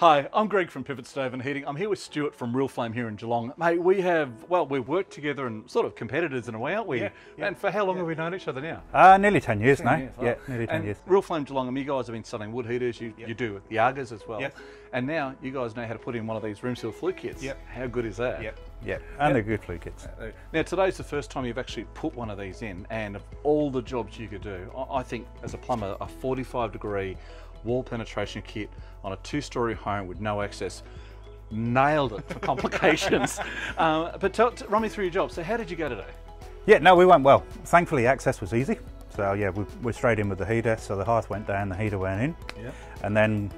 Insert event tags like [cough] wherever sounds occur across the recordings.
Hi, I'm Greg from Pivot Stove and Heating. I'm here with Stuart from Real Flame here in Geelong. Mate, we have, well, we've worked together and sort of competitors in a way, aren't we? Yeah, yeah, and for how long have we known each other now? Uh, nearly 10 years now. years, Yeah, nearly 10 And years. Real Flame Geelong, I mean, you guys have been selling wood heaters, you, Yep. you do the Argas as well. Yep. And now you guys know how to put in one of these room seal flue kits. Yep. How good is that? Yep. yeah, and they're good flue kits. Uh, Now today's the first time you've actually put one of these in and of all the jobs you could do, I I think as a plumber, a 45 degree wall penetration kit on a two story home with no access, nailed it for [laughs] complications. um, but tell, run me through your job. So how did you go today? Yeah, no, we went well. Thankfully, access was easy. So yeah, we, we're straight in with the heater. So the hearth went down, the heater went in, Yeah. and then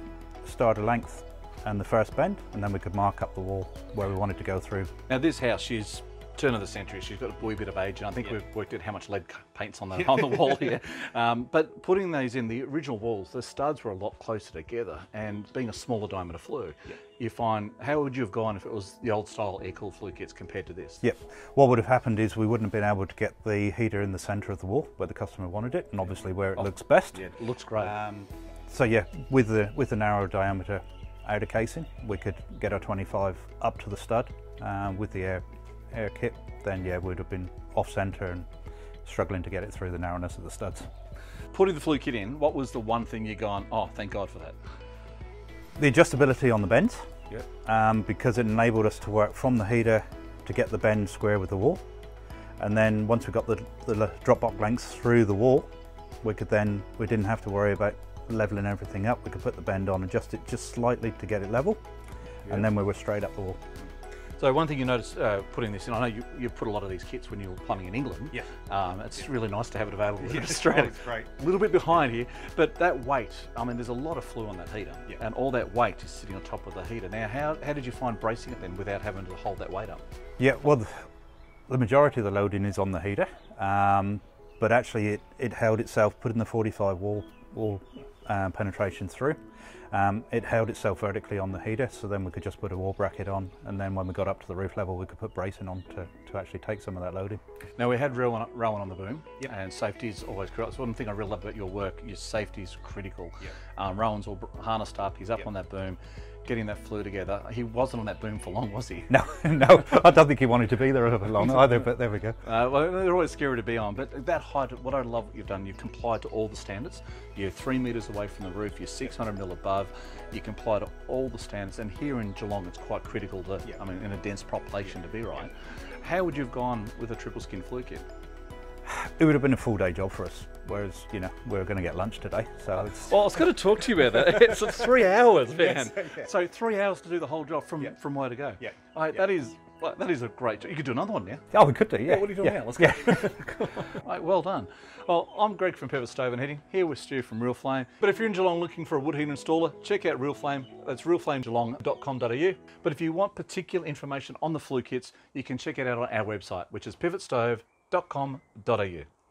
started length and the first bend, and then we could mark up the wall where we wanted to go through. Now this house, she's turn of the century. She's got a wee bit of age, and I think we've worked out how much lead paint's on the [laughs] on the wall here. Um, but putting these in the original walls, the studs were a lot closer together, and being a smaller diameter flue, you find how would you have gone if it was the old style air cooled flue kits compared to this? Yep. What would have happened is we wouldn't have been able to get the heater in the centre of the wall where the customer wanted it, and obviously where it looks best. Yeah, it looks great. Um, so yeah, with the with the narrow diameter outer casing, we could get our 25 up to the stud. Um, with the air air kit, then yeah, we'd have been off centre and struggling to get it through the narrowness of the studs. Putting the flue kit in, what was the one thing you gone? Oh, thank God for that. The adjustability on the bends, Yeah. um, because it enabled us to work from the heater to get the bend square with the wall, and then once we got the, the drop box lengths through the wall, we could then we didn't have to worry about leveling everything up. We could put the bend on, adjust it just slightly to get it level, and then we were straight up the wall. So one thing you notice uh, putting this in, I know you, you put a lot of these kits when you were plumbing in England. Yeah. Um, it's really nice to have it available in Yeah, [laughs] Australia. oh, it's great. A little bit behind here, but that weight, I mean, there's a lot of flue on that heater, Yeah. and all that weight is sitting on top of the heater. Now, how, how did you find bracing it then without having to hold that weight up? Yeah, well, the, the majority of the loading is on the heater, um, but actually it, it held itself, put in the 45 wall, wall um, penetration through. Um, it held itself vertically on the heater, so then we could just put a wall bracket on, and then when we got up to the roof level, we could put bracing on to, to actually take some of that loading. Now we had Rowan, Rowan on the boom, Yep. and safety is always critical. That's one thing I really love about your work. Your safety is critical. Yep. Um, Rowan's all harnessed up. He's up Yep. on that boom, getting that flue together. He wasn't on that boom for long, was he? No, [laughs] no, I don't think he wanted to be there for long either, but there we go. Uh, well, they're always scary to be on, but that height, what I love what you've done, you've complied to all the standards. You're three metres away from the roof, you're 600 mil above, you comply to all the standards, and here in Geelong it's quite critical to, Yeah. I mean, in a dense population to be right. How would you have gone with a triple skin flue kit? It would have been a full day job for us, whereas, you know, we are going to get lunch today, so it's... Well, I was going to talk to you about that. It's three [laughs] hours, man. Yes, yeah. So three hours to do the whole job from, Yeah. from where to go. Yeah. Mate, That is well, that is a great job. You could do another one now. Oh, we could do, yeah. What are you doing yeah. now? Let's go. [laughs] Right, well done. Well, I'm Greg from Pivot Stove and Heating, here with Stu from Real Flame. But if you're in Geelong looking for a wood heater installer, check out Real Flame. That's realflamegeelong.com.au. But if you want particular information on the flue kits, you can check it out on our website, which is pivotstove.com.au.